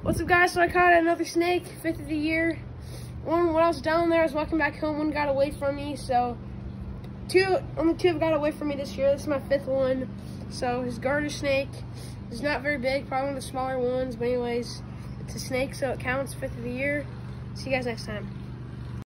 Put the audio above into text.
What's up guys? So I caught another snake, fifth of the year. One when I was down there, I was walking back home, one got away from me, so two only two have got away from me this year. This is my fifth one. So his garter snake is not very big, probably one of the smaller ones, but anyways, it's a snake, so it counts fifth of the year. See you guys next time.